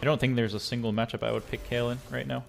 I don't think there's a single matchup I would pick Kayle right now.